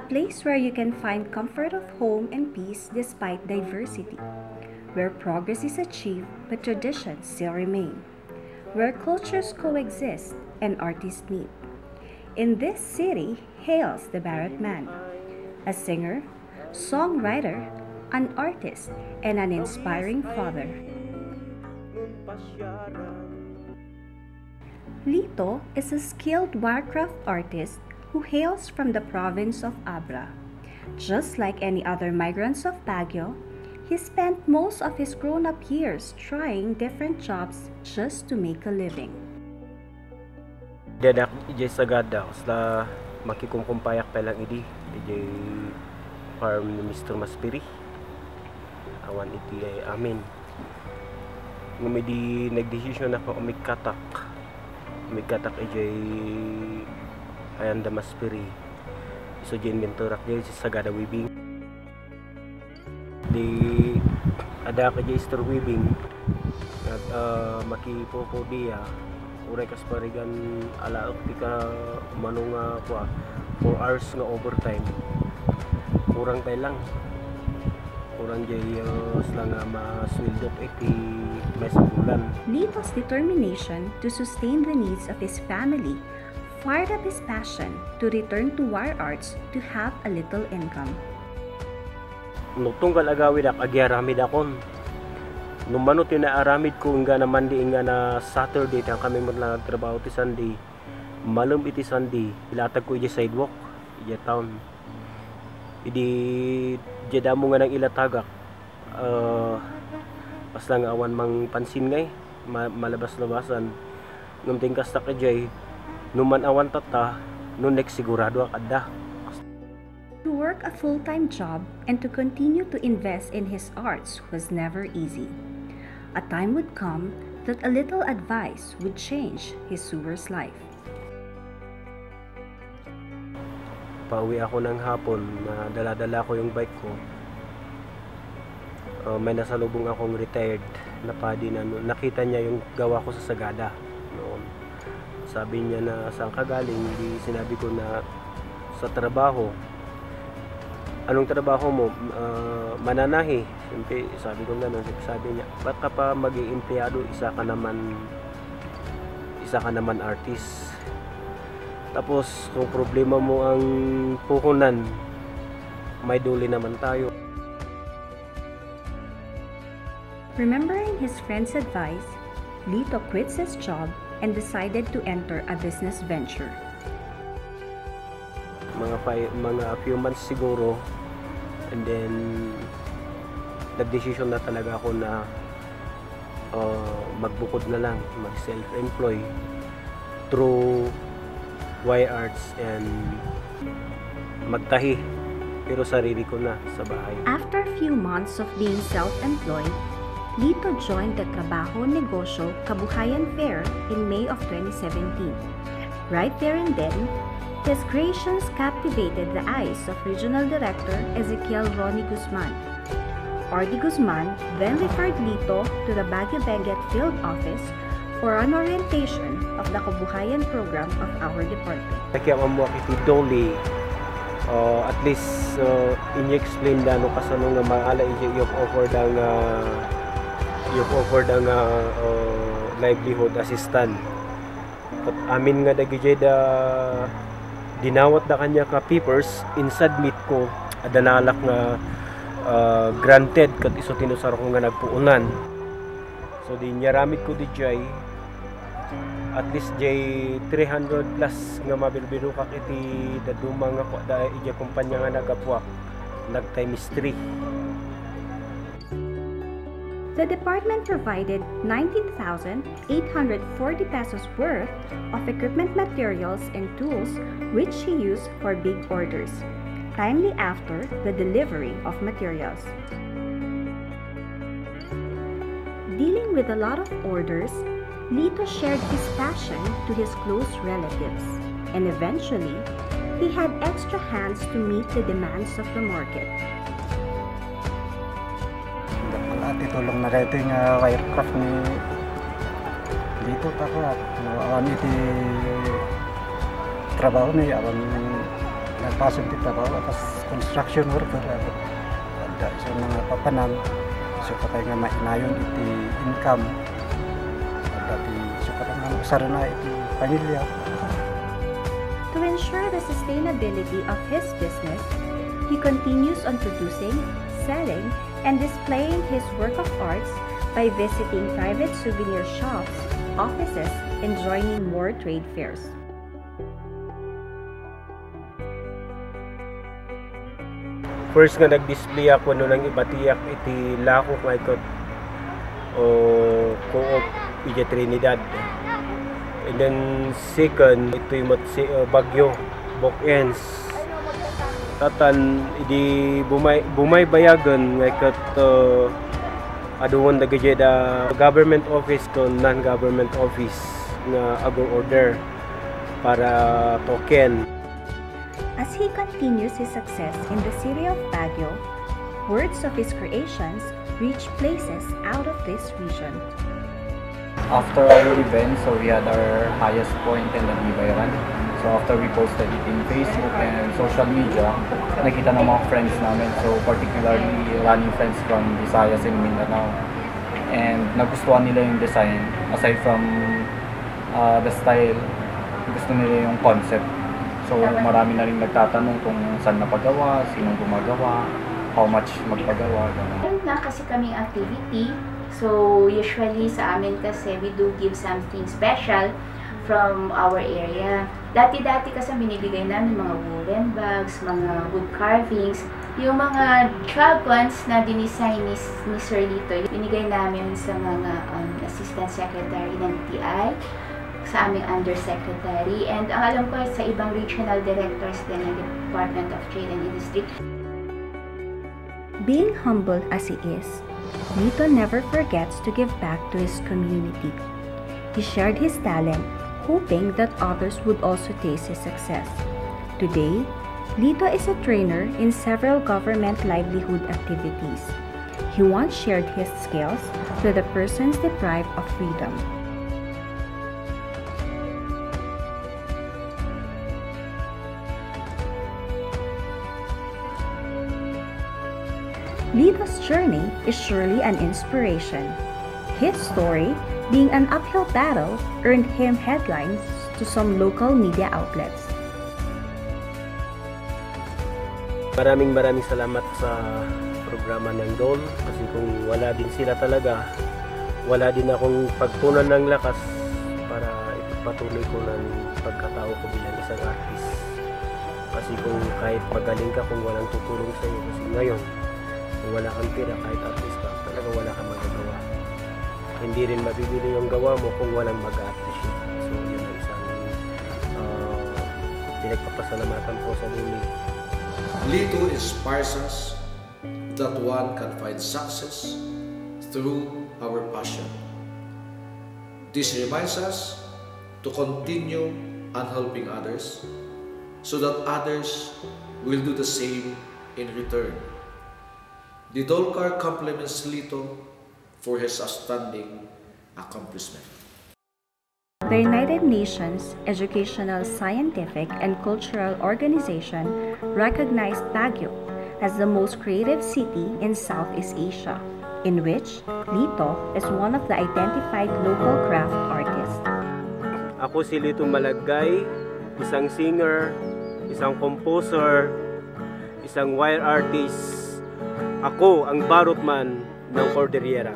place where you can find comfort of home and peace despite diversity, where progress is achieved but traditions still remain, where cultures coexist and artists meet. In this city hails the Barrett Man, a singer, songwriter, an artist, and an inspiring father. Lito is a skilled wirecraft artist who hails from the province of Abra. Just like any other migrants of Baguio, he spent most of his grown-up years trying different jobs just to make a living. Dadak ijay sagada kasla makikumpayak pa lang idi ijay farm ni Mr. Maspiri awan iti ay amin ngumidi nagdesisyon ako umikatak umikatak ijay ayan da Maspiri iso jen mentorak jay sa sagada weaving. Di ada ka jay weaving. At uh, makipopo dia. Uray kas parigan ala ti ka manunga kwa 4 hours nga overtime. Kurang tay lang. Kurang jay uh, sila nga maswildok iti may bulan Lito's determination to sustain the needs of his family fired up his passion to return to wire arts to have a little income. nutunggal agawid ak agyaramid akon. Numano tinaaramid ko nga naman di nga na Saturday tang kami mo lang nagtrabaho ti Sunday. Malum iti Sunday ilatag ko iti sidewalk iti town. Idi jada mo nga nang ilatagak uh, pas lang awan mang pansin ngay ma malabas-labasan. Nung tingkas kajay numan awan tata nun next sigurado ak adda To work a full-time job and to continue to invest in his arts was never easy. A time would come that a little advice would change his sewer's life. pauwi ako ng hapon na dala-dala ko yung bike ko Uh, may nasalubong akong retired na padi na no- nakita niya yung gawa ko sa Sagada sabi niya na saan ka galing hindi sinabi ko na sa trabaho. Anong trabaho mo? Uh, mananahi. Siyempre, sabi ko gano'n sabi niya ba't ka pa maging empleyado? Isa ka naman isa ka naman artist. Tapos kung problema mo ang puhunan may duli naman tayo. Remembering his friend's advice, Lito quits his job and decided to enter a business venture. mga fi- mga few months siguro and then nagdesisyon na talaga ako na uh, magbukod na lang mag self-employ through Y Arts and magtahi pero sarili ko na sa bahay After a few months of being self-employed, Lito joined the Trabajo Negosyo Kabuhayan Fair in May of 2017. Right there and then, his creations captivated the eyes of Regional Director Ezekiel Ronnie Guzman. Ordi Guzman then referred Lito to the Baguio Benguet Field Office for an orientation of the Kabuhayan program of our department. Kaya ang mo kiti Dolly uh, at least uh, in-explain da no kasano nga maala yung offer da yung offer da nga uh, livelihood assistant. At amin nga dagi jay da dinawat da kanya ka papers in submit ko adanalak nga uh, granted kat iso tinusar ko nga nagpuunan. So di nyaramit ko di jay at least jay 300 plus nga mabilbilo kak iti daduma nga da ija kumpanya nga nagapwa. Nag times 3 The department provided 19,840 pesos worth of equipment materials and tools which he used for big orders, timely after the delivery of materials. Dealing with a lot of orders, Lito shared his passion to his close relatives, and eventually, he had extra hands to meet the demands of the market. At itulong na kayo yung uh, wirecraft ni dito tako at awan iti trabaho ni awan nagpasok dito ako, tapos construction worker ako. Ada sa mga papanang, so patay nga mainayon iti income. Dati so patay nga usara na iti pamilya. To ensure the sustainability of his business, he continues on producing, selling, and displaying his work of arts by visiting private souvenir shops, offices, and joining more trade fairs. First nga nag-display ako no ng ibatiyak iti lako nga ikot o co-op iti Trinidad. And then second, ito yung uh, Bagyo, Bokens. Tatan, idi bumay, bumay bayagan nga ikat uh, aduwan da da government office to non-government office nga agong order para token. As he continues his success in the city of Baguio, words of his creations reach places out of this region. after our event, so we had our highest point in the Ibay Run. So after we posted it in Facebook and social media, nakita ng mga friends namin. So particularly running friends from Visayas and Mindanao. And nagustuhan nila yung design. Aside from uh, the style, gusto nila yung concept. So marami na rin nagtatanong kung saan napagawa, sinong gumagawa, how much magpagawa. ganun. Na kasi kaming activity. So, usually sa amin kasi we do give something special from our area. Dati-dati kasi binibigay namin mga woolen bags, mga wood carvings, yung mga dragons na dinisign ni, ni Sir Lito, binigay namin sa mga um, assistant secretary ng TI, sa aming undersecretary, and ang alam ko sa ibang regional directors din ng Department of Trade and Industry. Being humble as he is, Lito never forgets to give back to his community. He shared his talent, hoping that others would also taste his success. Today, Lito is a trainer in several government livelihood activities. He once shared his skills to the persons deprived of freedom. Lito's journey is surely an inspiration. His story, being an uphill battle, earned him headlines to some local media outlets. Maraming maraming salamat sa programa ng Dole kasi kung wala din sila talaga, wala din akong pagtunan ng lakas para ipagpatuloy ko ng pagkatao ko bilang isang artist. Kasi kung kahit magaling ka kung walang tutulong sa iyo kasi ngayon, kung wala kang pera kahit artist ka, talaga wala kang magagawa. Hindi rin mabibili yung gawa mo kung walang mag-appreciate. So yun ang isang uh, pinagpapasalamatan po sa dulo. Lito inspires us that one can find success through our passion. This reminds us to continue on helping others so that others will do the same in return. The Dolcar compliments Lito for his outstanding accomplishment. The United Nations Educational, Scientific, and Cultural Organization recognized Baguio as the most creative city in Southeast Asia, in which Lito is one of the identified local craft artists. Ako si Lito Malagay, isang singer, isang composer, isang wire artist. Ako ang barutman ng Cordillera.